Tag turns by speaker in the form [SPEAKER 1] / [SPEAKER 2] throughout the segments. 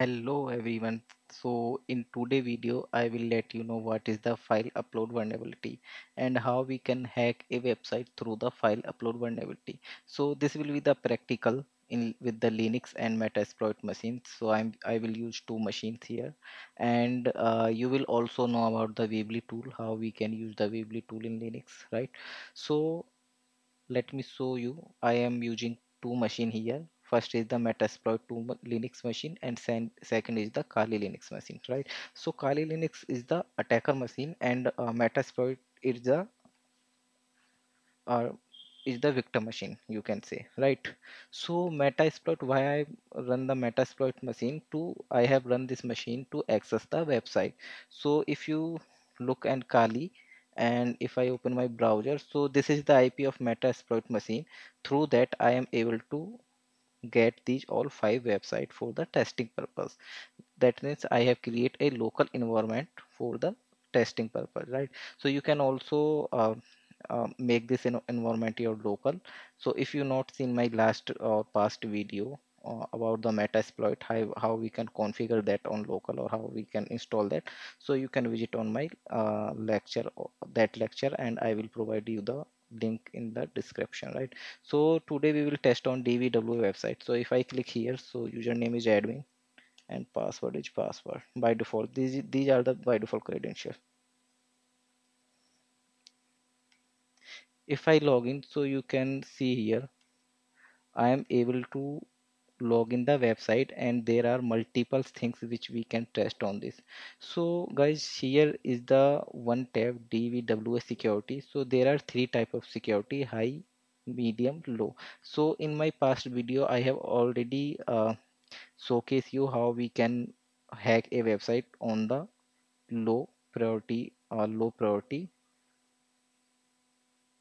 [SPEAKER 1] Hello everyone. So in today video I will let you know what is the file upload vulnerability and how we can hack a website through the file upload vulnerability. So this will be the practical in with the Linux and Metasploit machines. So I'm I will use two machines here and uh, you will also know about the Weebly tool how we can use the Weebly tool in Linux right. So let me show you I am using two machine here first is the Metasploit 2 Linux machine and second is the Kali Linux machine right? So Kali Linux is the attacker machine and uh, Metasploit is the uh, is the victim machine you can say right? So Metasploit why I run the Metasploit machine? To I have run this machine to access the website. So if you look and Kali and if I open my browser so this is the IP of Metasploit machine. Through that I am able to get these all five website for the testing purpose. That means I have create a local environment for the testing purpose right? So you can also uh, uh, make this environment your local. So if you not seen my last or uh, past video uh, about the metasploit how, how we can configure that on local or how we can install that so you can visit on my uh, lecture that lecture and i will provide you the link in the description right? So today we will test on dvw website. So if i click here so username is admin and password is password by default. These these are the by default credentials if I log in so you can see here I am able to log in the website and there are multiple things which we can test on this. So guys here is the one tab dvws security. So there are three type of security high medium low. So in my past video i have already uh, showcase you how we can hack a website on the low priority or low priority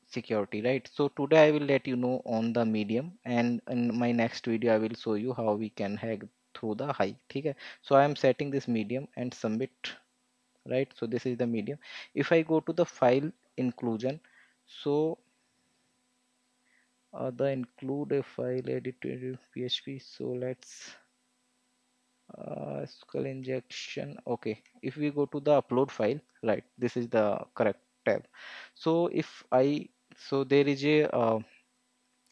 [SPEAKER 1] security right? So today i will let you know on the medium and in my next video i will show you how we can hack through the high okay so i am setting this medium and submit right? So this is the medium. If i go to the file inclusion so uh, the include a file editor php so let's uh, SQL injection okay. If we go to the upload file right this is the correct tab. So if I so there is a uh,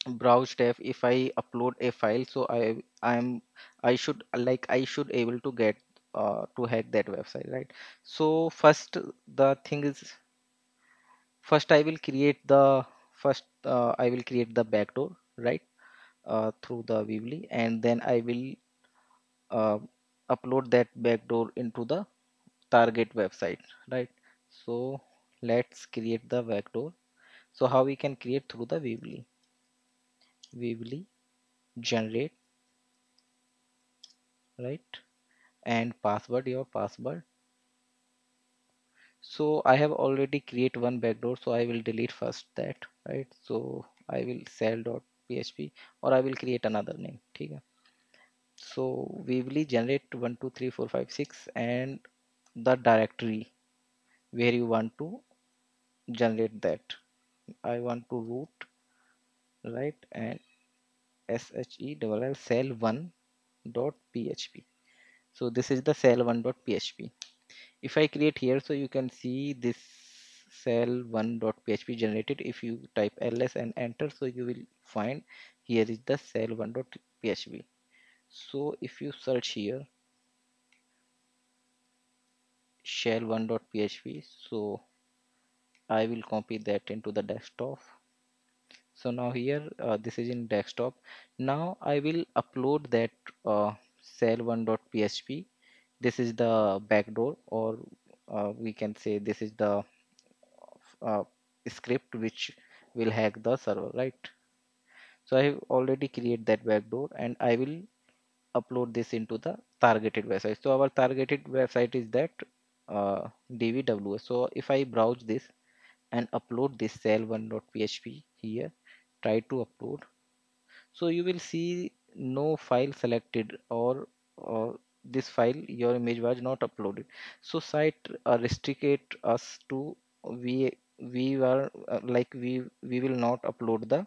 [SPEAKER 1] browse tab. If I upload a file so I I'm I should like I should able to get uh, to hack that website right? So first the thing is first I will create the first uh, I will create the backdoor right? Uh, through the Weebly and then I will uh, upload that backdoor into the target website right? So let's create the backdoor so how we can create through the Weebly? Weebly generate right? And password your password. So I have already create one backdoor so I will delete first that right? So I will sell.php or I will create another name okay so we will generate 1 2 3 4 5 6 and the directory where you want to generate that i want to root right and shell cell 1 dot php so this is the cell 1 dot php if i create here so you can see this cell 1 dot php generated. If you type ls and enter so you will find here is the cell 1 dot php so if you search here shell one dot php so I will copy that into the desktop. So now here uh, this is in desktop. Now I will upload that uh, shell1.php this is the backdoor or uh, we can say this is the uh, script which will hack the server right? So I have already created that backdoor and I will upload this into the targeted website. So our targeted website is that uh, dvws so if i browse this and upload this cell1.php here. Try to upload. So you will see no file selected or, or this file your image was not uploaded. So site uh, restricted us to we we were uh, like we we will not upload the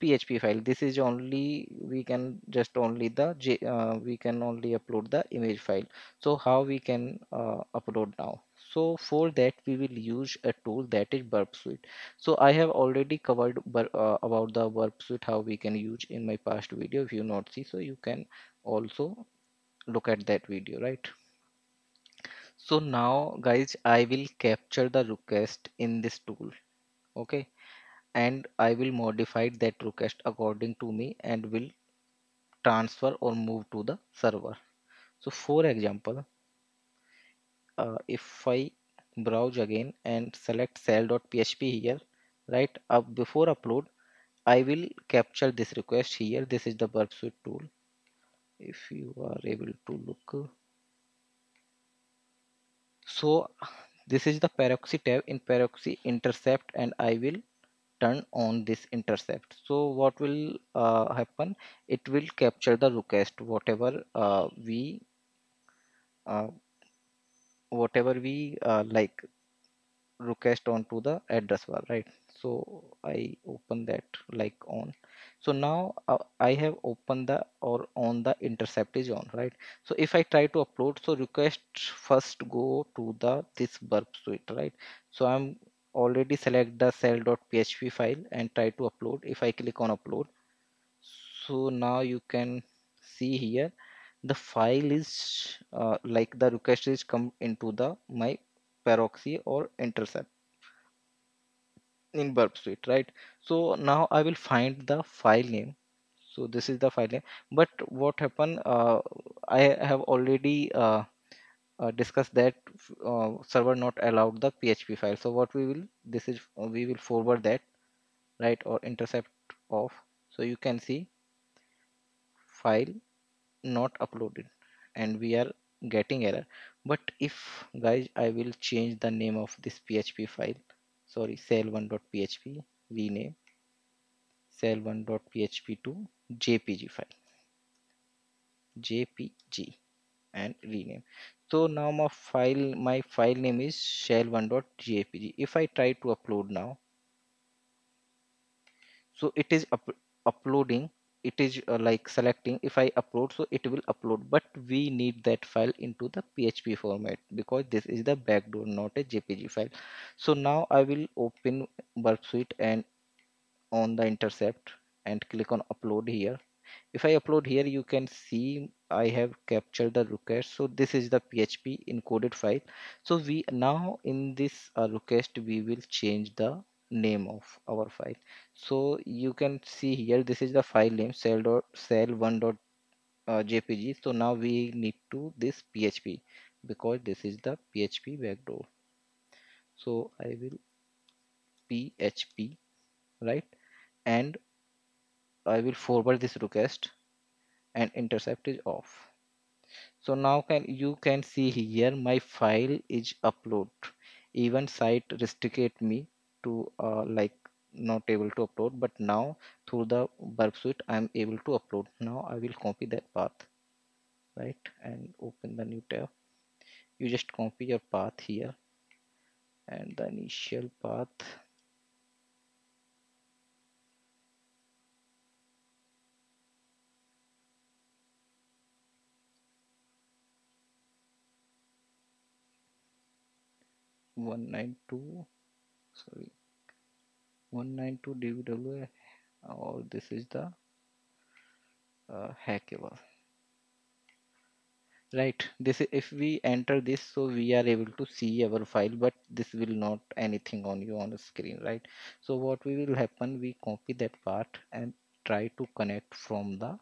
[SPEAKER 1] php file. This is only we can just only the uh, we can only upload the image file. So how we can uh, upload now so for that we will use a tool that is burp suite. So i have already covered uh, about the burp suite how we can use in my past video if you not see. So you can also look at that video right? So now guys i will capture the request in this tool okay? And I will modify that request according to me and will transfer or move to the server. So for example, uh, if I browse again and select cell.php here, right up before upload, I will capture this request here. This is the burp suite tool. If you are able to look. So this is the proxy tab in proxy intercept and I will turn on this intercept so what will uh, happen it will capture the request whatever uh, we uh, whatever we uh, like request onto the address bar right? So i open that like on. So now uh, i have opened the or on the intercept is on right? So if i try to upload so request first go to the this burp suite right? So i'm already select the cell.php file and try to upload. If I click on upload so now you can see here the file is uh, like the request is come into the my proxy or intercept in burp suite right? So now I will find the file name. So this is the file name. But what happened uh, I have already uh, uh, discuss that uh, server not allowed the php file. So what we will this is we will forward that right or intercept off so you can see file not uploaded and we are getting error. But if guys i will change the name of this php file. Sorry cell1.php rename cell1.php to jpg file. Jpg and rename so now my file my file name is shell1.jpg if i try to upload now so it is up uploading it is uh, like selecting if i upload so it will upload. But we need that file into the php format because this is the backdoor not a jpg file. So now i will open burp suite and on the intercept and click on upload here. If I upload here you can see I have captured the request. So this is the PHP encoded file. So we now in this uh, request we will change the name of our file so you can see here this is the file name cell dot cell one dot uh, jpg so now we need to this php because this is the php backdoor. So i will php right? And I will forward this request and intercept is off. So now can you can see here my file is upload. Even site restricted me to uh, like not able to upload but now through the burp suite I'm able to upload. Now I will copy that path right and open the new tab. You just copy your path here and the initial path one nine two sorry 192 dbwa or this is the uh, hackable right this is, if we enter this so we are able to see our file but this will not anything on you on the screen right? So what we will happen we copy that part and try to connect from the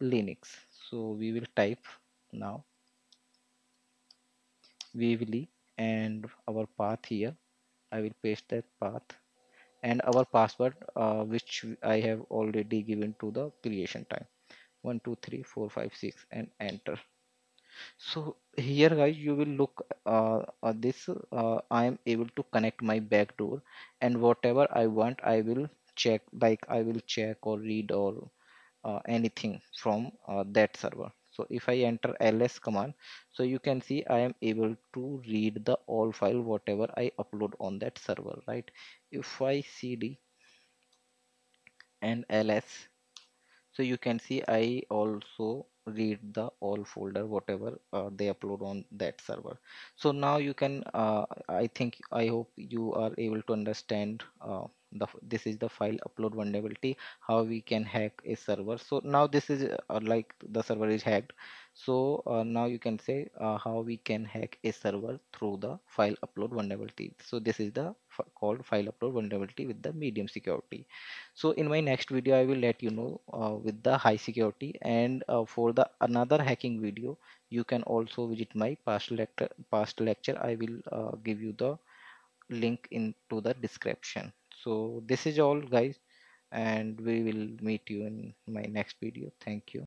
[SPEAKER 1] linux. So we will type now vvli and our path here. I will paste that path and our password uh, which I have already given to the creation time. 1 2 3 4 5 6 and enter. So here guys you will look uh, this uh, I am able to connect my backdoor and whatever I want I will check like I will check or read or uh, anything from uh, that server so if I enter ls command so you can see I am able to read the all file whatever I upload on that server right? If I cd and ls so you can see i also read the all folder whatever uh, they upload on that server. So now you can uh, i think i hope you are able to understand uh, the this is the file upload vulnerability how we can hack a server. So now this is uh, like the server is hacked. So uh, now you can say uh, how we can hack a server through the file upload vulnerability. So this is the called file upload vulnerability with the medium security. So in my next video i will let you know uh, with the high security and uh, for the another hacking video you can also visit my past lecture past lecture. I will uh, give you the link into the description so this is all guys and we will meet you in my next video. Thank you